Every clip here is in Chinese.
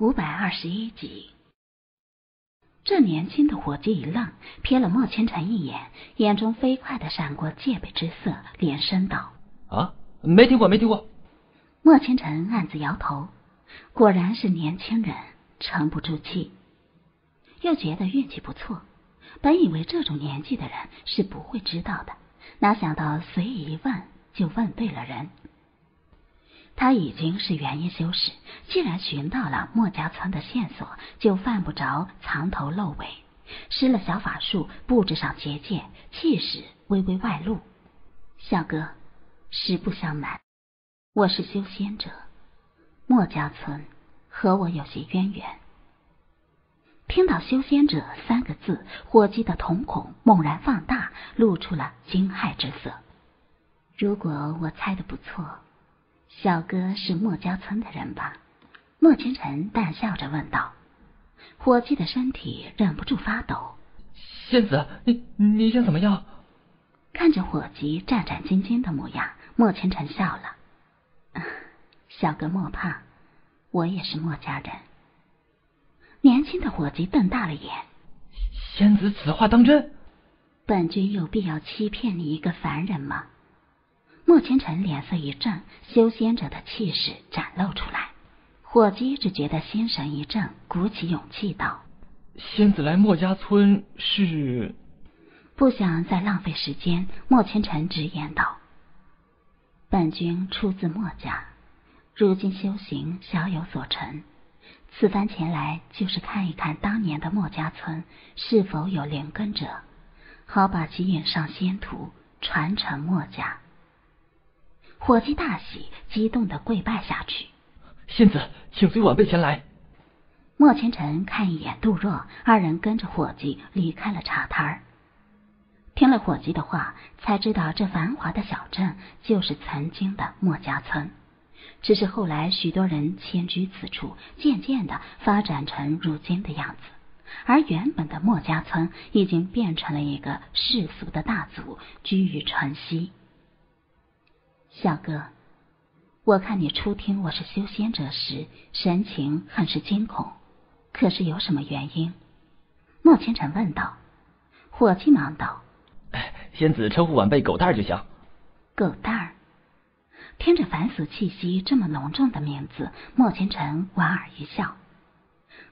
五百二十一集，这年轻的伙计一愣，瞥了莫千尘一眼，眼中飞快的闪过戒备之色，连声道：“啊，没听过，没听过。”莫千尘暗自摇头，果然是年轻人，沉不住气，又觉得运气不错。本以为这种年纪的人是不会知道的，哪想到随意一问，就问对了人。他已经是元婴修士，既然寻到了墨家村的线索，就犯不着藏头露尾。施了小法术，布置上结界，气势微微外露。小哥，实不相瞒，我是修仙者，墨家村和我有些渊源。听到“修仙者”三个字，伙计的瞳孔猛然放大，露出了惊骇之色。如果我猜的不错。小哥是莫家村的人吧？莫千尘淡笑着问道。伙计的身体忍不住发抖。仙子，你你想怎么样？看着伙计战战兢兢的模样，莫千尘笑了。小哥莫怕，我也是墨家人。年轻的伙计瞪大了眼。仙子此话当真？本君有必要欺骗你一个凡人吗？莫千尘脸色一正，修仙者的气势展露出来。火鸡只觉得心神一震，鼓起勇气道：“仙子来墨家村是……不想再浪费时间。”莫千尘直言道：“本君出自墨家，如今修行小有所成，此番前来就是看一看当年的墨家村是否有灵根者，好把其引上仙途，传承墨家。”伙计大喜，激动的跪拜下去。仙子，请随晚辈前来。莫千尘看一眼杜若，二人跟着伙计离开了茶摊儿。听了伙计的话，才知道这繁华的小镇就是曾经的莫家村。只是后来许多人迁居此处，渐渐的发展成如今的样子。而原本的莫家村已经变成了一个世俗的大族，居于城西。小哥，我看你初听我是修仙者时，神情很是惊恐，可是有什么原因？莫千尘问道。伙计忙道：“仙子称呼晚辈狗蛋儿就行。”狗蛋儿，听着凡俗气息这么浓重的名字，莫千尘莞尔一笑。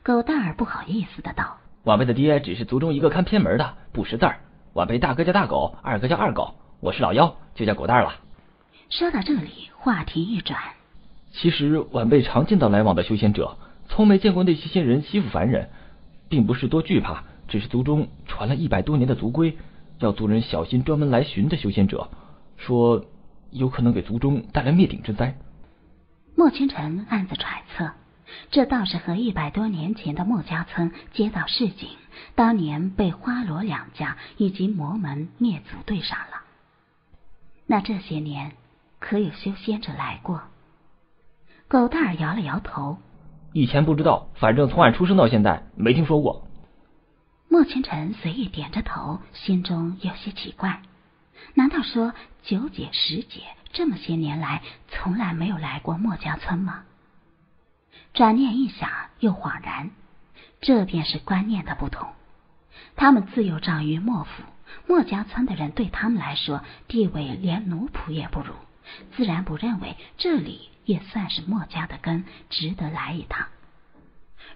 狗蛋儿不好意思的道：“晚辈的爹只是族中一个看偏门的，不识字儿。晚辈大哥叫大狗，二哥叫二狗，我是老幺，就叫狗蛋儿了。”说到这里，话题一转。其实晚辈常见到来往的修仙者，从没见过那些仙人欺负凡人，并不是多惧怕，只是族中传了一百多年的族规，要族人小心专门来寻的修仙者，说有可能给族中带来灭顶之灾。莫清晨暗自揣测，这倒是和一百多年前的莫家村街道市井，当年被花罗两家以及魔门灭族对上了。那这些年。可有修仙者来过？狗蛋儿摇了摇头，以前不知道，反正从俺出生到现在没听说过。莫清晨随意点着头，心中有些奇怪，难道说九姐十姐这么些年来从来没有来过莫家村吗？转念一想，又恍然，这便是观念的不同。他们自幼长于莫府，莫家村的人对他们来说地位连奴仆也不如。自然不认为这里也算是墨家的根，值得来一趟。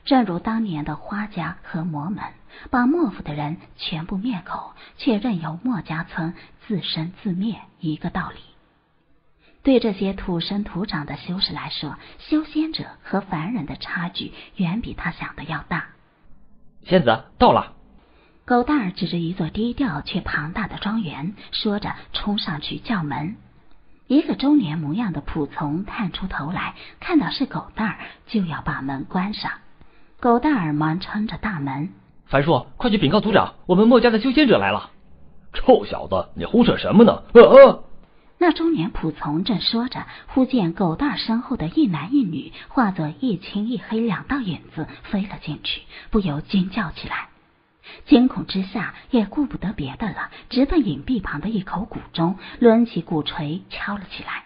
正如当年的花家和魔门，把墨府的人全部灭口，却任由墨家村自生自灭一个道理。对这些土生土长的修士来说，修仙者和凡人的差距远比他想的要大。仙子到了。狗蛋儿指着一座低调却庞大的庄园，说着冲上去叫门。一个中年模样的仆从探出头来，看到是狗蛋儿，就要把门关上。狗蛋儿忙撑着大门：“樊叔，快去禀告族长，我们墨家的修仙者来了。”臭小子，你胡扯什么呢？呃呃。那中年仆从正说着，忽见狗蛋儿身后的一男一女化作一青一黑两道影子飞了进去，不由惊叫起来。惊恐之下，也顾不得别的了，直奔隐蔽旁的一口谷中，抡起鼓槌敲了起来。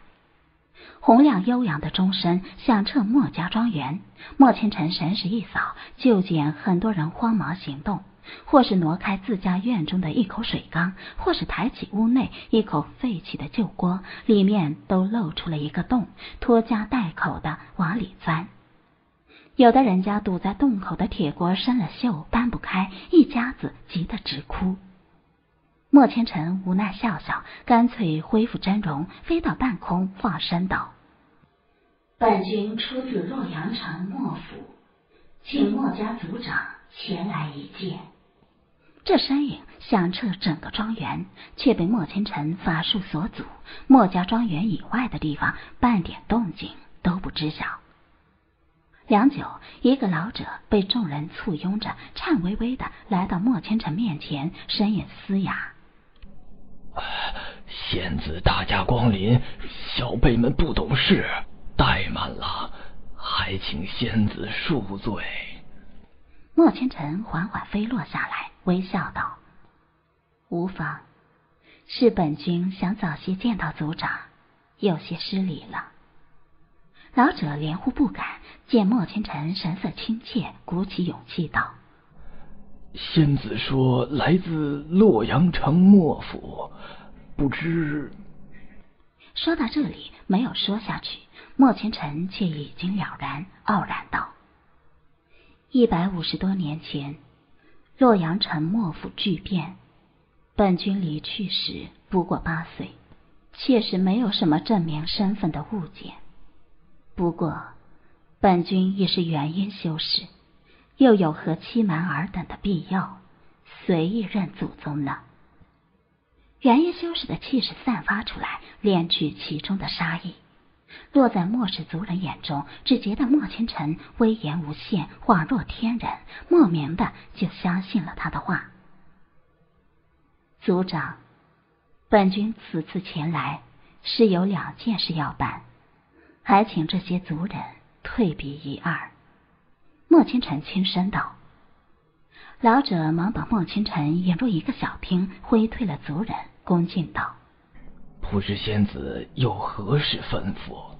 洪亮悠扬的钟声响彻莫家庄园。莫千尘神识一扫，就见很多人慌忙行动，或是挪开自家院中的一口水缸，或是抬起屋内一口废弃的旧锅，里面都露出了一个洞，拖家带口的往里钻。有的人家堵在洞口的铁锅生了锈，搬不开，一家子急得直哭。莫千尘无奈笑笑，干脆恢复真容，飞到半空，放声道：“本君出自洛阳城莫府，请莫家族长前来一见。”这身影响彻整个庄园，却被莫千尘法术所阻。莫家庄园以外的地方，半点动静都不知晓。良久，一个老者被众人簇拥着，颤巍巍的来到莫千尘面前，声音嘶哑。仙子大驾光临，小辈们不懂事，怠慢了，还请仙子恕罪。莫千尘缓缓飞落下来，微笑道：“无妨，是本君想早些见到族长，有些失礼了。”老者连呼不敢，见莫千尘神色亲切，鼓起勇气道：“仙子说来自洛阳城莫府。”不知。说到这里，没有说下去。莫千尘却已经了然，傲然道：“一百五十多年前，洛阳城莫府巨变，本君离去时不过八岁，确实没有什么证明身份的物件。不过，本君已是元婴修士，又有何欺瞒尔等的必要？随意认祖宗呢？”元婴修士的气势散发出来，敛去其中的杀意，落在末世族人眼中，只觉得莫倾城威严无限，恍若天人，莫名的就相信了他的话。族长，本君此次前来是有两件事要办，还请这些族人退避一二。莫清晨轻声道。老者忙把莫清晨引入一个小厅，挥退了族人。恭敬道：“不知仙子有何事吩咐？”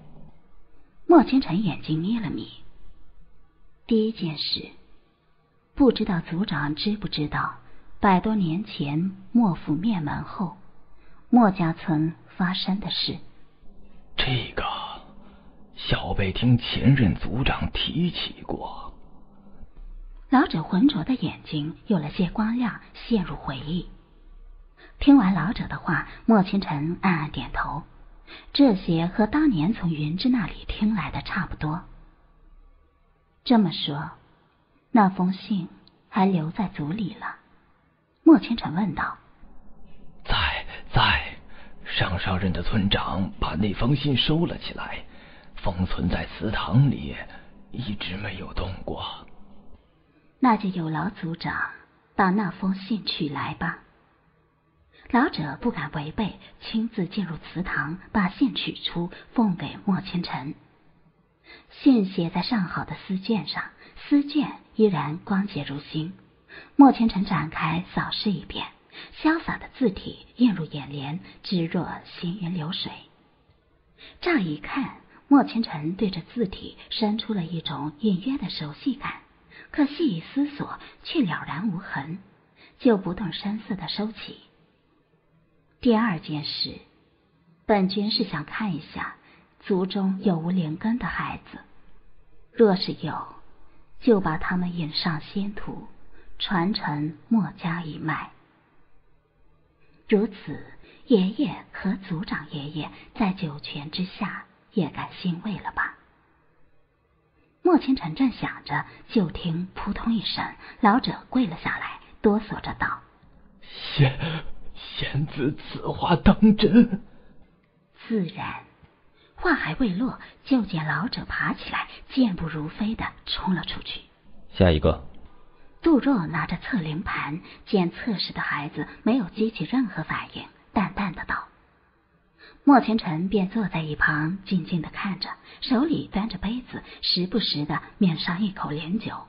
莫清晨眼睛眯了眯。第一件事，不知道族长知不知道，百多年前莫府灭门后，莫家村发生的事。这个，小辈听前任族长提起过。老者浑浊的眼睛有了些光亮，陷入回忆。听完老者的话，莫清晨暗暗点头。这些和当年从云芝那里听来的差不多。这么说，那封信还留在族里了？莫清晨问道。在在，上上任的村长把那封信收了起来，封存在祠堂里，一直没有动过。那就有劳族长把那封信取来吧。老者不敢违背，亲自进入祠堂，把信取出，奉给莫千尘。信写在上好的丝绢上，丝绢依然光洁如新。莫千尘展开扫视一遍，潇洒的字体映入眼帘，直若行云流水。乍一看，莫千尘对着字体生出了一种隐约的熟悉感，可细一思索，却了然无痕，就不动声色的收起。第二件事，本君是想看一下族中有无灵根的孩子，若是有，就把他们引上仙途，传承墨家一脉。如此，爷爷和族长爷爷在九泉之下也该欣慰了吧？莫清晨正想着，就听扑通一声，老者跪了下来，哆嗦着道：“贤贤子，此话当真？自然。话还未落，就见老者爬起来，健步如飞的冲了出去。下一个。杜若拿着测灵盘，见测试的孩子没有激起任何反应，淡淡的道：“莫千尘便坐在一旁，静静的看着，手里端着杯子，时不时的抿上一口灵酒。”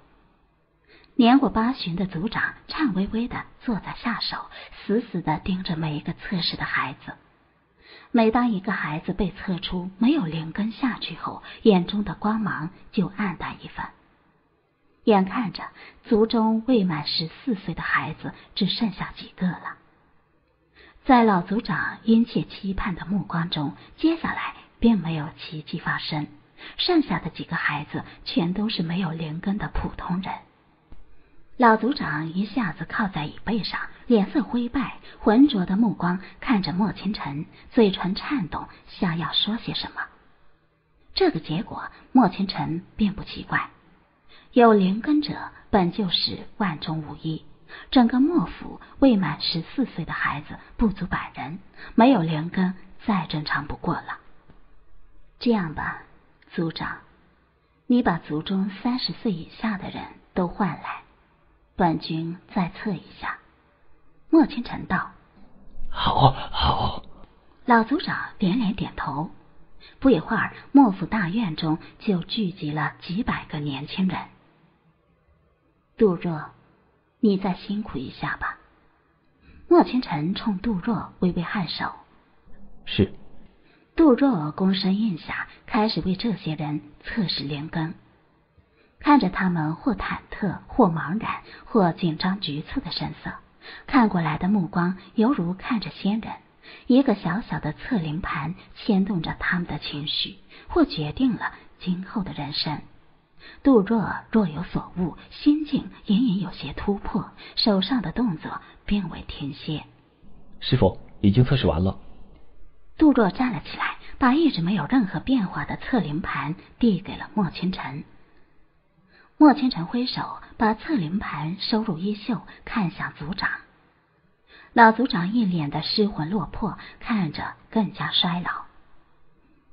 年过八旬的族长颤巍巍的坐在下手，死死的盯着每一个测试的孩子。每当一个孩子被测出没有灵根下去后，眼中的光芒就暗淡一分。眼看着族中未满十四岁的孩子只剩下几个了，在老族长殷切期盼的目光中，接下来并没有奇迹发生。剩下的几个孩子全都是没有灵根的普通人。老族长一下子靠在椅背上，脸色灰败，浑浊的目光看着莫清晨，嘴唇颤动，想要说些什么。这个结果，莫清晨并不奇怪。有灵根者本就是万中无一，整个莫府未满十四岁的孩子不足百人，没有连根再正常不过了。这样吧。族长，你把族中三十岁以下的人都换来，本君再测一下。莫清晨道：“好，好。”老族长连连点头。不一会儿，莫府大院中就聚集了几百个年轻人。杜若，你再辛苦一下吧。莫清晨冲杜若微微颔首：“是。”杜若躬身应下，开始为这些人测试灵根。看着他们或忐忑、或茫然、或紧张局促的神色，看过来的目光犹如看着仙人。一个小小的测灵盘牵动着他们的情绪，或决定了今后的人生。杜若若有所悟，心境隐隐有些突破，手上的动作并未停歇。师傅，已经测试完了。杜若站了起来，把一直没有任何变化的测灵盘递给了莫清晨。莫清晨挥手把测灵盘收入衣袖，看向族长。老族长一脸的失魂落魄，看着更加衰老。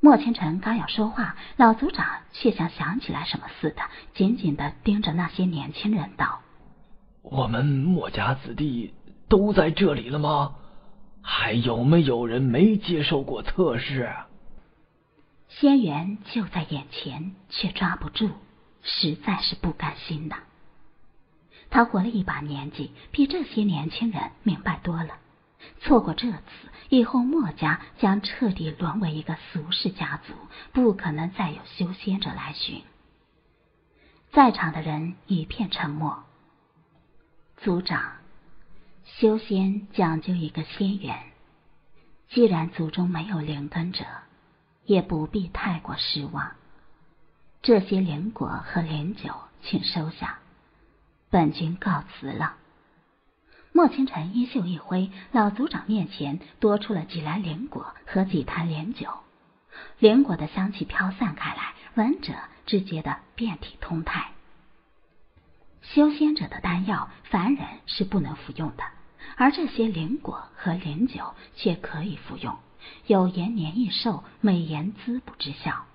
莫千晨刚要说话，老族长却像想起来什么似的，紧紧的盯着那些年轻人道：“我们莫家子弟都在这里了吗？”还有没有人没接受过测试？仙缘就在眼前，却抓不住，实在是不甘心呐。他活了一把年纪，比这些年轻人明白多了。错过这次，以后墨家将彻底沦为一个俗世家族，不可能再有修仙者来寻。在场的人一片沉默。族长。修仙讲究一个仙缘，既然族中没有灵根者，也不必太过失望。这些灵果和灵酒，请收下，本君告辞了。莫清晨衣袖一挥，老族长面前多出了几篮灵果和几坛灵酒，灵果的香气飘散开来，闻者只觉得遍体通泰。修仙者的丹药，凡人是不能服用的，而这些灵果和灵酒却可以服用，有延年益寿、美颜滋补之效。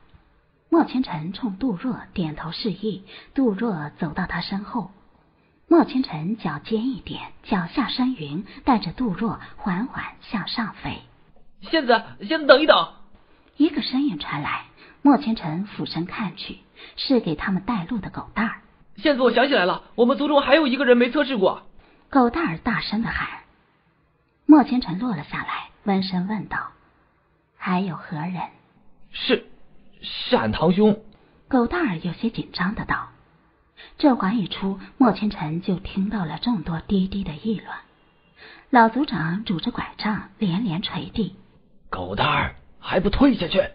莫清晨冲杜若点头示意，杜若走到他身后。莫清晨脚尖一点，脚下生云，带着杜若缓缓向上飞。仙子，仙子等一等！一个声音传来，莫清晨俯身看去，是给他们带路的狗蛋儿。仙子我想起来了，我们族中还有一个人没测试过。狗蛋儿大声的喊。莫千尘落了下来，温声问道：“还有何人？”是，是俺堂兄。狗蛋儿有些紧张的道。这话一出，莫千尘就听到了众多低低的议论。老族长拄着拐杖，连连捶地：“狗蛋儿还不退下去！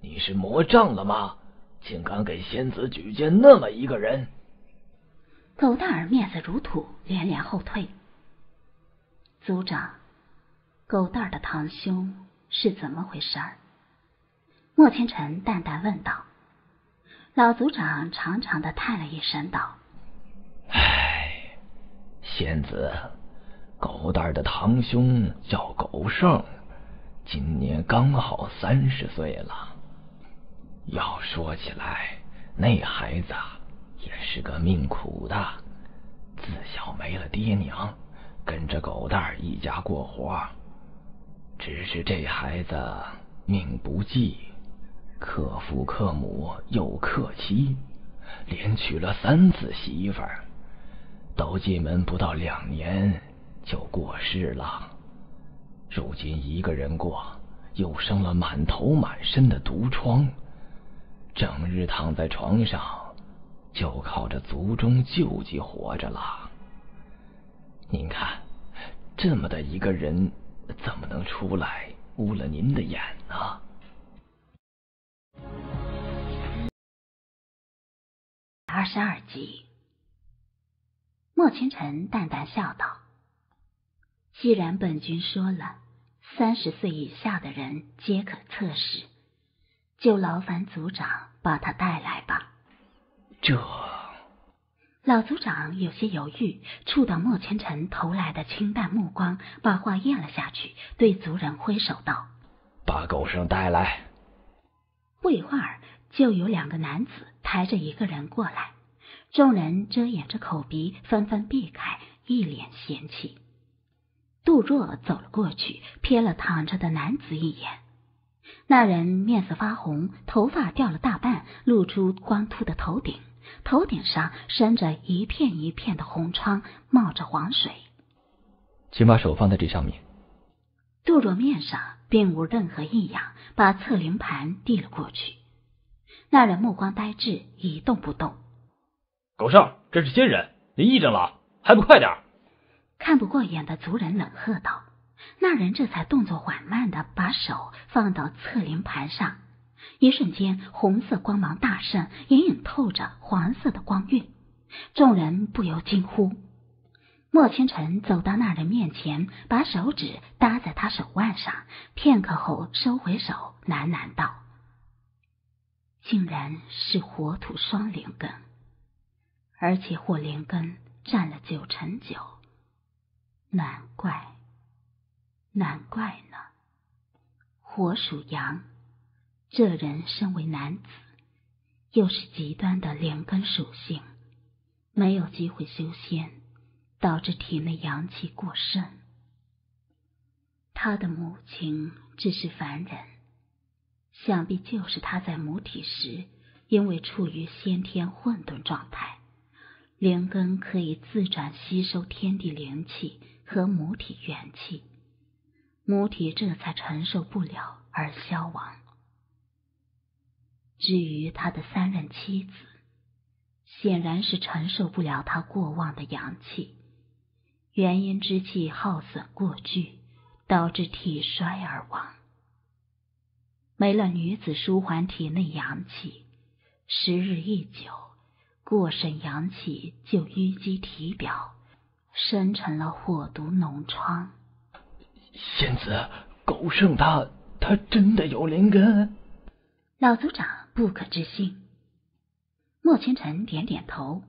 你是魔障了吗？竟敢给仙子举荐那么一个人！”狗蛋儿面色如土，连连后退。族长，狗蛋儿的堂兄是怎么回事？莫千尘淡淡问道。老族长长长的叹了一声，道：“唉，仙子，狗蛋的堂兄叫狗胜，今年刚好三十岁了。要说起来，那孩子……”也是个命苦的，自小没了爹娘，跟着狗蛋一家过活。只是这孩子命不济，克父克母又克妻，连娶了三次媳妇儿，都进门不到两年就过世了。如今一个人过，又生了满头满身的毒疮，整日躺在床上，就靠着族中救济活着了。您看，这么的一个人，怎么能出来污了您的眼呢？二十二集，莫清晨淡淡笑道：“既然本君说了。”三十岁以下的人皆可测试，就劳烦族长把他带来吧。这老族长有些犹豫，触到莫千尘投来的清淡目光，把话咽了下去，对族人挥手道：“把狗剩带来。”不一会儿，就有两个男子抬着一个人过来，众人遮掩着口鼻，纷纷避开，一脸嫌弃。杜若走了过去，瞥了躺着的男子一眼。那人面色发红，头发掉了大半，露出光秃的头顶，头顶上生着一片一片的红疮，冒着黄水。请把手放在这上面。杜若面上并无任何异样，把测灵盘递了过去。那人目光呆滞，一动不动。狗剩，这是新人，您议诊了，还不快点！看不过眼的族人冷喝道：“那人这才动作缓慢的把手放到测灵盘上，一瞬间，红色光芒大盛，隐隐透着黄色的光晕。众人不由惊呼。莫千尘走到那人面前，把手指搭在他手腕上，片刻后收回手，喃喃道：‘竟然是火土双灵根，而且火灵根占了九成九。’”难怪，难怪呢。火属阳，这人身为男子，又是极端的灵根属性，没有机会修仙，导致体内阳气过盛。他的母亲只是凡人，想必就是他在母体时，因为处于先天混沌状态，灵根可以自转吸收天地灵气。和母体元气，母体这才承受不了而消亡。至于他的三任妻子，显然是承受不了他过旺的阳气，元阴之气耗损过巨，导致体衰而亡。没了女子舒缓体内阳气，时日一久，过剩阳气就淤积体表。生成了火毒脓疮。仙子，狗剩他他真的有灵根？老族长不可置信。莫千尘点点头，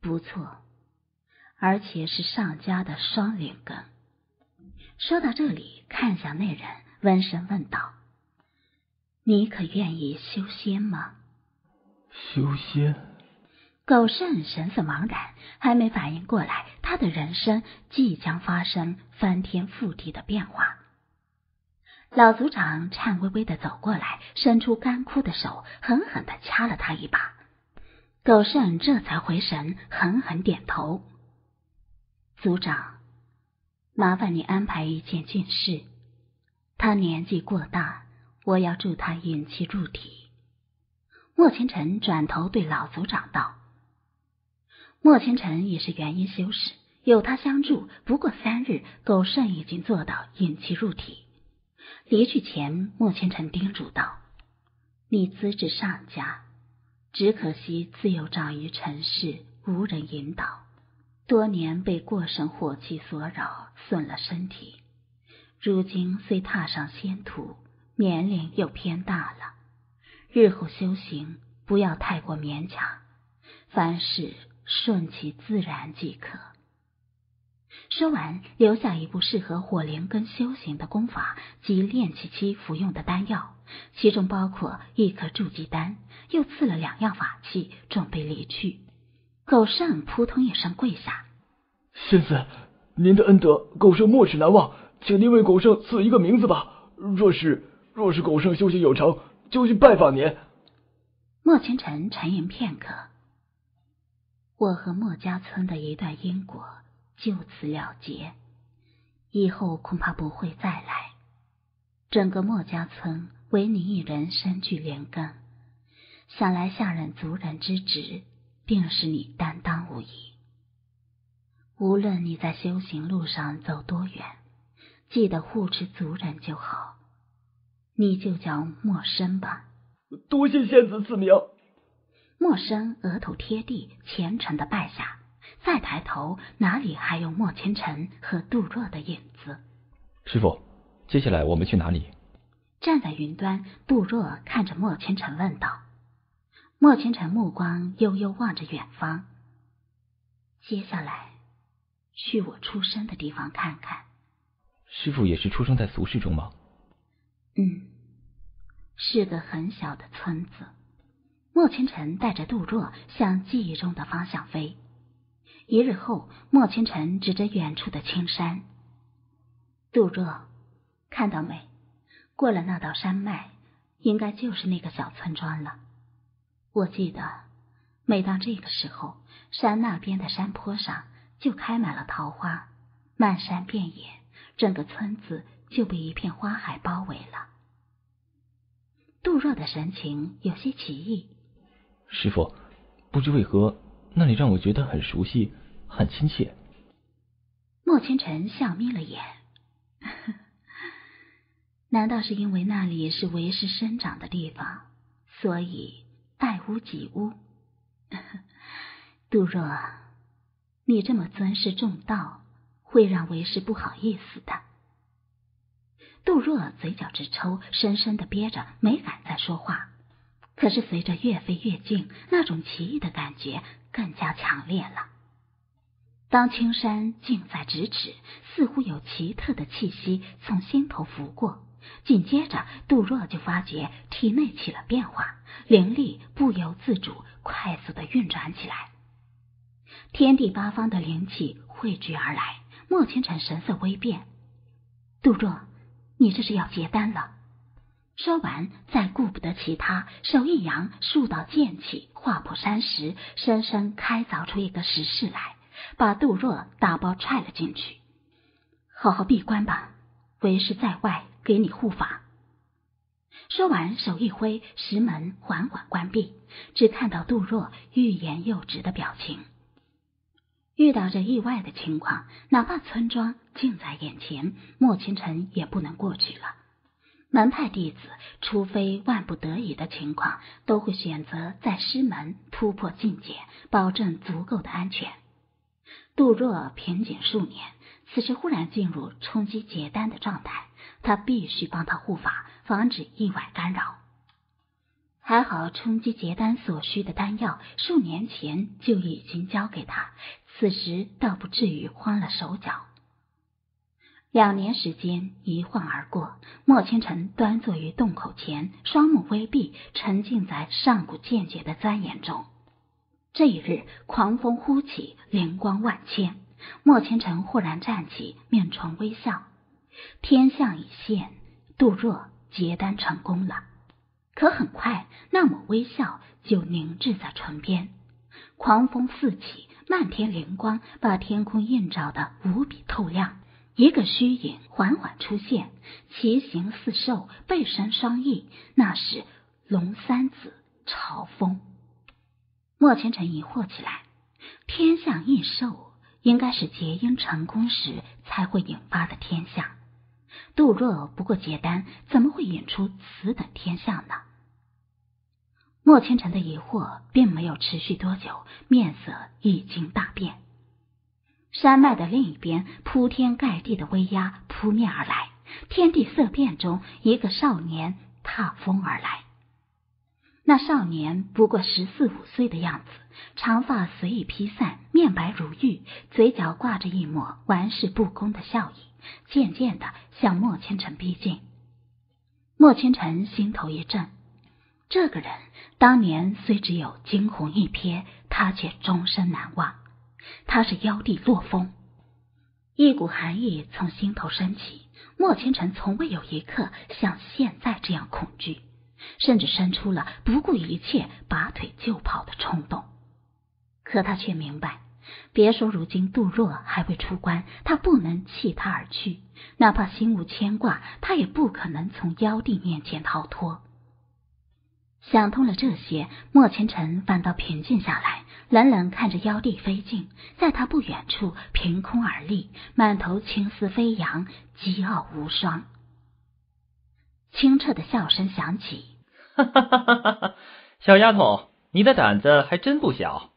不错，而且是上家的双灵根。说到这里，看向那人，温声问道：“你可愿意修仙吗？”修仙。狗剩神色茫然，还没反应过来，他的人生即将发生翻天覆地的变化。老族长颤巍巍的走过来，伸出干枯的手，狠狠的掐了他一把。狗剩这才回神，狠狠点头：“族长，麻烦你安排一件俊事。他年纪过大，我要助他引气入体。”莫千尘转头对老族长道。莫千尘也是元婴修士，有他相助，不过三日，狗剩已经做到引气入体。离去前，莫千尘叮嘱道：“你资质上佳，只可惜自幼长于尘世，无人引导，多年被过剩火气所扰，损了身体。如今虽踏上仙途，年龄又偏大了，日后修行不要太过勉强，凡事。”顺其自然即可。说完，留下一部适合火灵根修行的功法及炼气期服用的丹药，其中包括一颗筑基丹，又赐了两样法器，准备离去。狗剩扑通一声跪下：“仙子，您的恩德，狗剩没齿难忘，请您为狗剩赐一个名字吧。若是若是狗剩修行有成，就去拜访您。”莫清晨沉吟片刻。我和莫家村的一段因果就此了结，以后恐怕不会再来。整个莫家村唯你一人身具连根，想来下任族人之职，定是你担当无疑。无论你在修行路上走多远，记得护持族人就好。你就叫莫生吧。多谢仙子赐名。莫生额头贴地，虔诚的拜下，再抬头，哪里还有莫千尘和杜若的影子？师傅，接下来我们去哪里？站在云端，杜若看着莫千尘问道。莫千尘目光悠悠望着远方。接下来，去我出生的地方看看。师傅也是出生在俗世中吗？嗯，是个很小的村子。莫千尘带着杜若向记忆中的方向飞。一日后，莫千尘指着远处的青山。杜若，看到没？过了那道山脉，应该就是那个小村庄了。我记得，每当这个时候，山那边的山坡上就开满了桃花，漫山遍野，整个村子就被一片花海包围了。杜若的神情有些奇异。师傅，不知为何，那里让我觉得很熟悉，很亲切。莫千尘笑眯了眼。难道是因为那里是为师生长的地方，所以爱屋及乌？杜若，你这么尊师重道，会让为师不好意思的。杜若嘴角直抽，深深的憋着，没敢再说话。可是随着越飞越近，那种奇异的感觉更加强烈了。当青山近在咫尺，似乎有奇特的气息从心头拂过。紧接着，杜若就发觉体内起了变化，灵力不由自主、快速的运转起来。天地八方的灵气汇聚而来，莫倾城神色微变。杜若，你这是要结丹了？说完，再顾不得其他，手一扬，数道剑气划破山石，生生开凿出一个石室来，把杜若打包踹了进去。好好闭关吧，为师在外。给你护法。说完，手一挥，石门缓缓关闭。只看到杜若欲言又止的表情。遇到这意外的情况，哪怕村庄近在眼前，莫清晨也不能过去了。门派弟子，除非万不得已的情况，都会选择在师门突破境界，保证足够的安全。杜若瓶颈数年，此时忽然进入冲击结丹的状态。他必须帮他护法，防止意外干扰。还好，冲击结丹所需的丹药，数年前就已经交给他，此时倒不至于慌了手脚。两年时间一晃而过，莫千尘端坐于洞口前，双目微闭，沉浸在上古剑诀的钻研中。这一日，狂风呼起，灵光万千。莫千尘忽然站起，面传微笑。天象已现，杜若结丹成功了。可很快，那抹微笑就凝滞在唇边。狂风四起，漫天灵光把天空映照的无比透亮。一个虚影缓缓出现，其形似兽，背身双翼，那是龙三子朝风。莫千尘疑惑起来：天象异兽，应该是结阴成功时才会引发的天象。杜若不过结丹，怎么会引出此等天象呢？莫千尘的疑惑并没有持续多久，面色已经大变。山脉的另一边，铺天盖地的威压扑面而来，天地色变中，一个少年踏风而来。那少年不过十四五岁的样子，长发随意披散，面白如玉，嘴角挂着一抹玩世不恭的笑意。渐渐的向莫千尘逼近，莫千尘心头一震，这个人当年虽只有惊鸿一瞥，他却终身难忘。他是妖帝洛风，一股寒意从心头升起。莫千尘从未有一刻像现在这样恐惧，甚至生出了不顾一切拔腿就跑的冲动。可他却明白，别说如今杜若还未出关，他不能弃他而去；哪怕心无牵挂，他也不可能从妖帝面前逃脱。想通了这些，莫千尘反倒平静下来，冷冷看着妖帝飞进，在他不远处凭空而立，满头青丝飞扬，桀骜无双。清澈的笑声响起：“哈哈哈哈哈！小丫头，你的胆子还真不小。”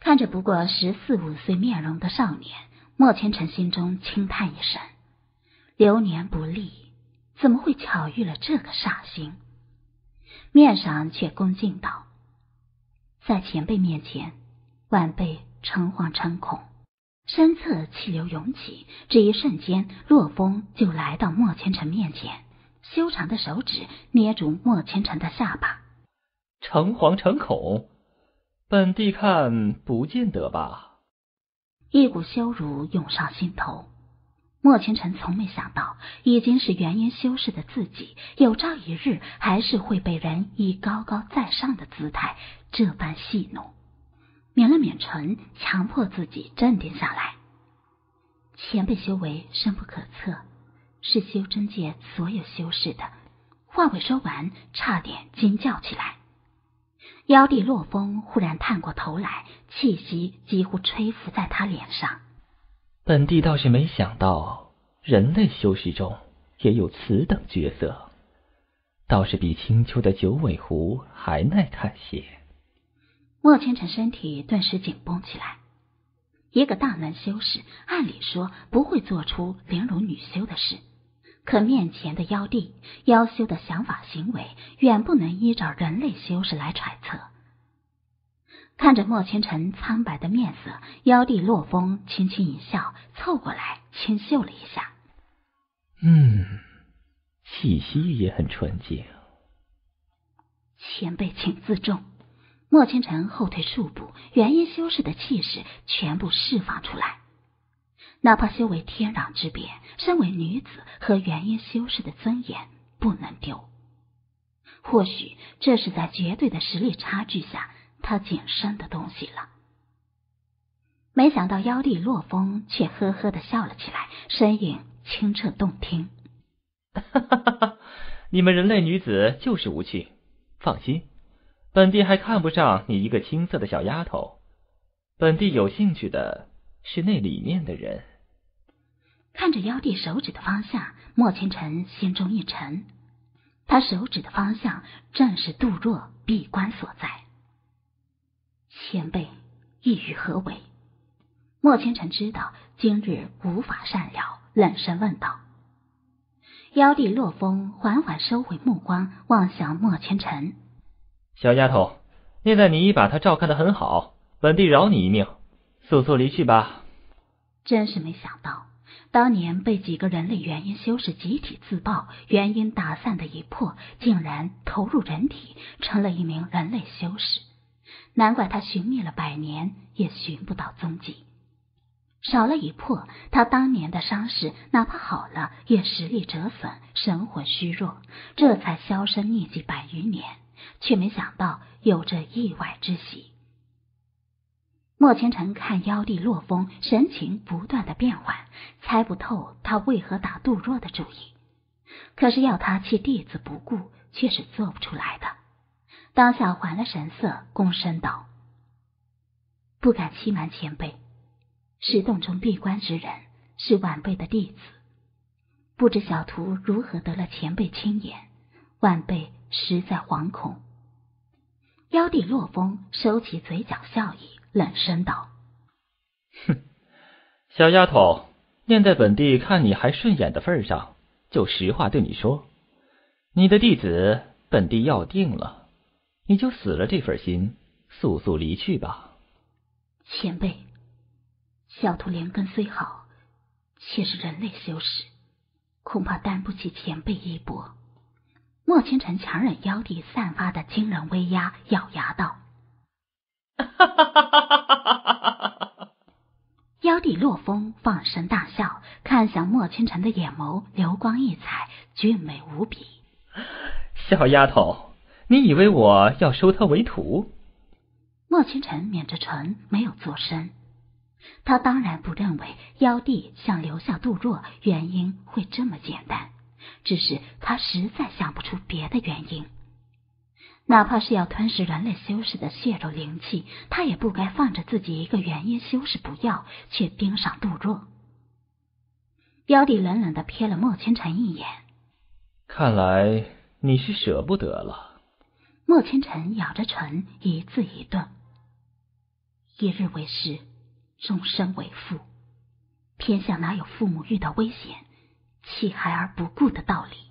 看着不过十四五岁面容的少年，莫千尘心中轻叹一声：“流年不利，怎么会巧遇了这个煞星？”面上却恭敬道：“在前辈面前，晚辈诚惶诚恐。”身侧气流涌起，这一瞬间，洛风就来到莫千尘面前，修长的手指捏住莫千尘的下巴：“诚惶诚恐。”本帝看不见得吧。一股羞辱涌上心头。莫千尘从没想到，已经是元婴修士的自己，有朝一日还是会被人以高高在上的姿态这般戏弄。抿了抿唇，强迫自己镇定下来。前辈修为深不可测，是修真界所有修士的。话未说完，差点惊叫起来。妖帝洛风忽然探过头来，气息几乎吹拂在他脸上。本帝倒是没想到，人类修士中也有此等角色，倒是比青丘的九尾狐还耐看些。莫千尘身体顿时紧绷起来。一个大男修士，按理说不会做出凌辱女修的事。可面前的妖帝妖修的想法行为，远不能依照人类修士来揣测。看着莫千尘苍白的面色，妖帝洛风轻轻一笑，凑过来轻嗅了一下。嗯，气息也很纯净。前辈请自重。莫千尘后退数步，元婴修士的气势全部释放出来。哪怕修为天壤之别，身为女子和元婴修士的尊严不能丢。或许这是在绝对的实力差距下，他仅剩的东西了。没想到妖帝洛风却呵呵的笑了起来，声音清澈动听：“哈哈哈哈你们人类女子就是无趣。放心，本帝还看不上你一个青涩的小丫头。本帝有兴趣的。”是那里面的人。看着妖帝手指的方向，莫千尘心中一沉。他手指的方向正是杜若闭关所在。前辈意欲何为？莫千尘知道今日无法善了，冷声问道。妖帝洛风缓缓收回目光，望向莫千尘：“小丫头，念在你把他照看的很好，本帝饶你一命。”速速离去吧！真是没想到，当年被几个人类元婴修士集体自爆，元婴打散的一魄，竟然投入人体，成了一名人类修士。难怪他寻觅了百年，也寻不到踪迹。少了一魄，他当年的伤势，哪怕好了，也实力折损，神魂虚弱，这才销声匿迹百余年。却没想到有着意外之喜。莫千尘看妖帝洛风神情不断的变换，猜不透他为何打杜若的主意。可是要他弃弟子不顾，却是做不出来的。当下还了神色，躬身道：“不敢欺瞒前辈，石洞中闭关之人是晚辈的弟子，不知小徒如何得了前辈亲眼，晚辈实在惶恐。”妖帝洛风收起嘴角笑意。冷声道：“哼，小丫头，念在本帝看你还顺眼的份上，就实话对你说，你的弟子本帝要定了，你就死了这份心，速速离去吧。”前辈，小徒灵根虽好，却是人类修士，恐怕担不起前辈衣钵。莫清晨强忍妖帝散发的惊人威压，咬牙道。哈哈哈哈哈！哈妖帝洛风放声大笑，看向莫清晨的眼眸流光溢彩，俊美无比。小丫头，你以为我要收他为徒？莫清晨抿着唇，没有作声。他当然不认为妖帝想留下杜若原因会这么简单，只是他实在想不出别的原因。哪怕是要吞噬人类修士的血肉灵气，他也不该放着自己一个元婴修士不要，却盯上杜若。妖帝冷冷的瞥了莫千尘一眼，看来你是舍不得了。莫千尘咬着唇，一字一顿：一日为师，终身为父。天下哪有父母遇到危险弃孩而不顾的道理？